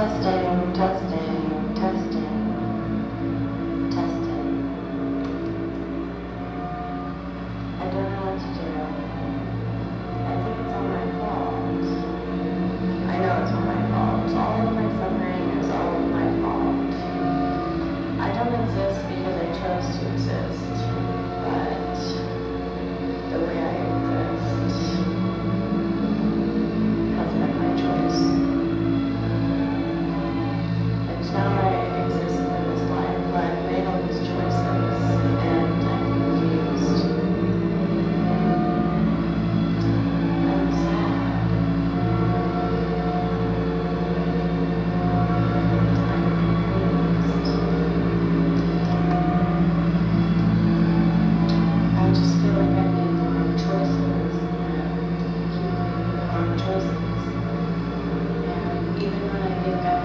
Testing, even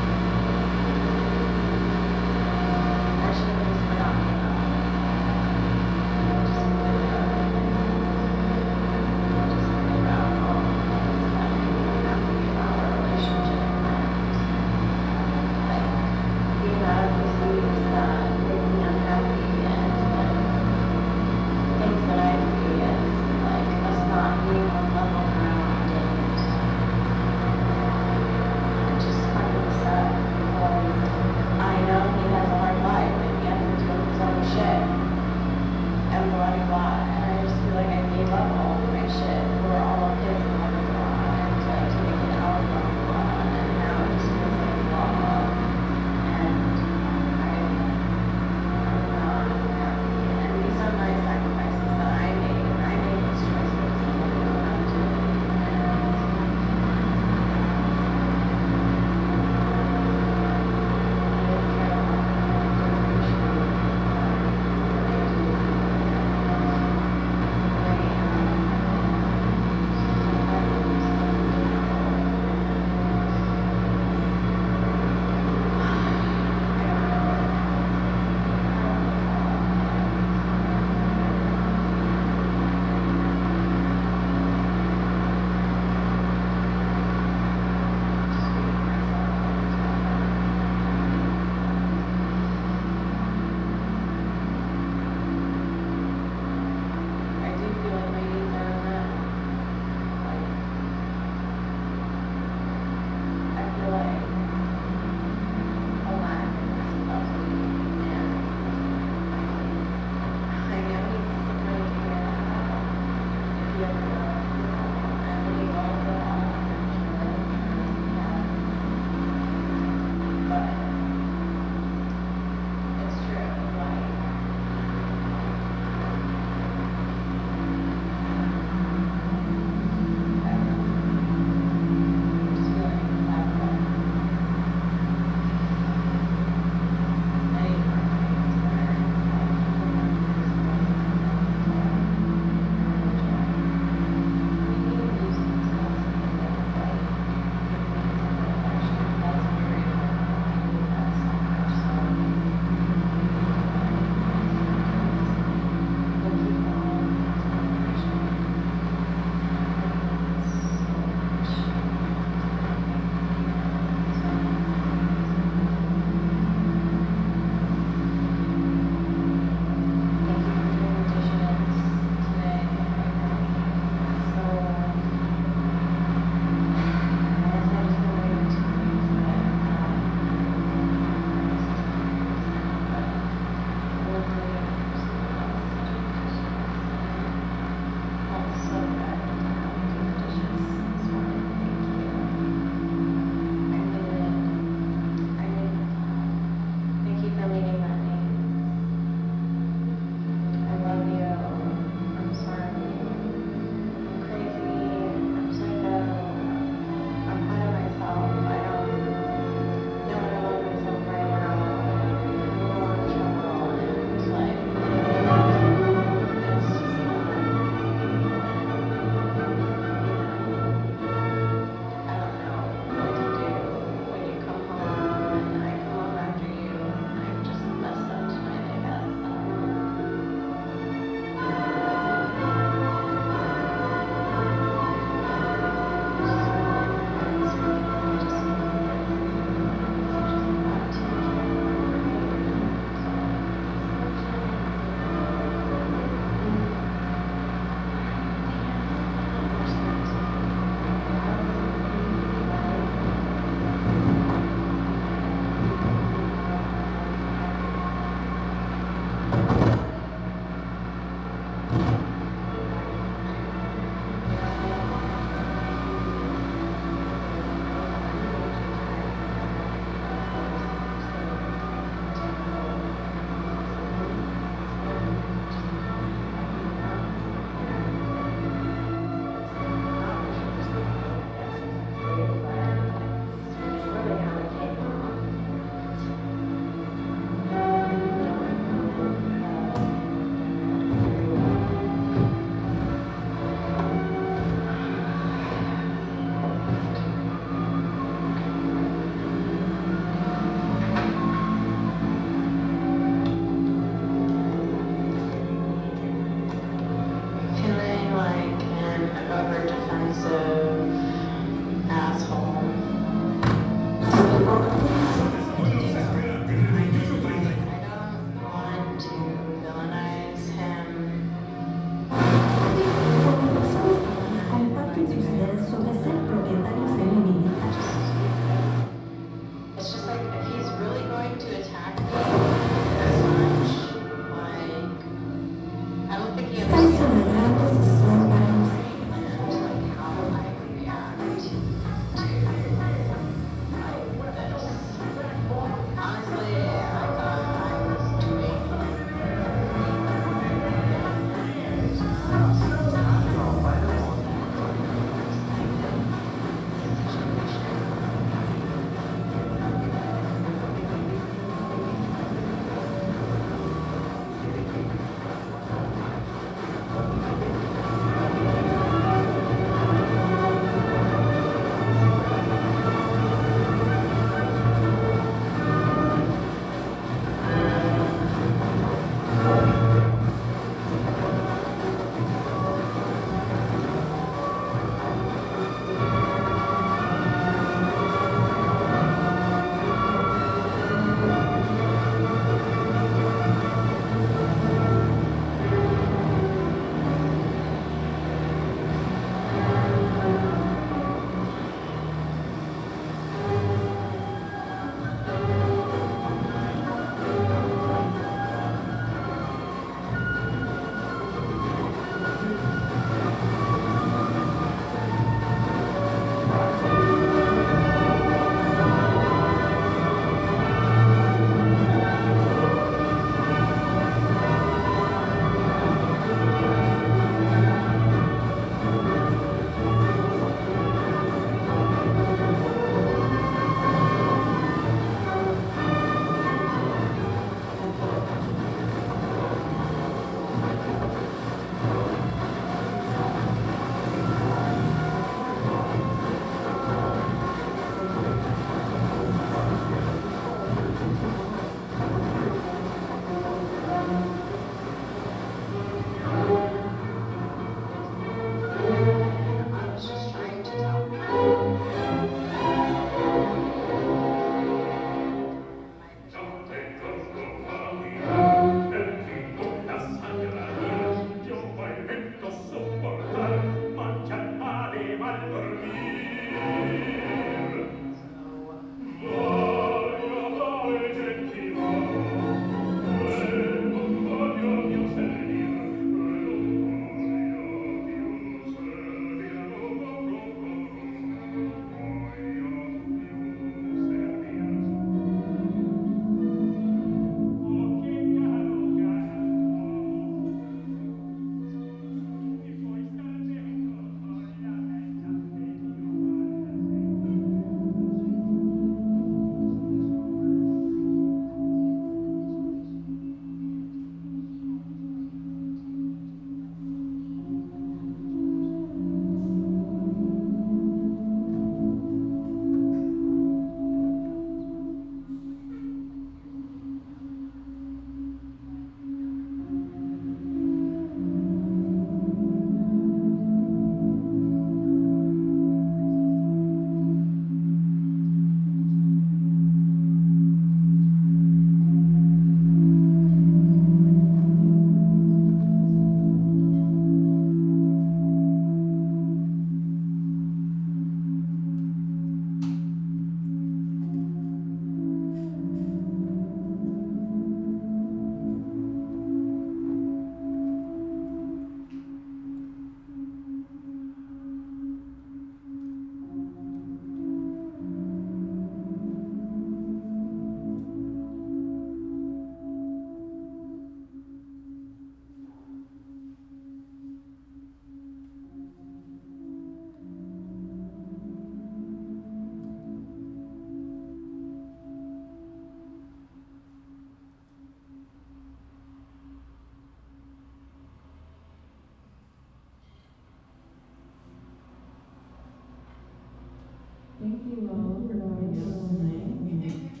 Thank you all for joining us tonight.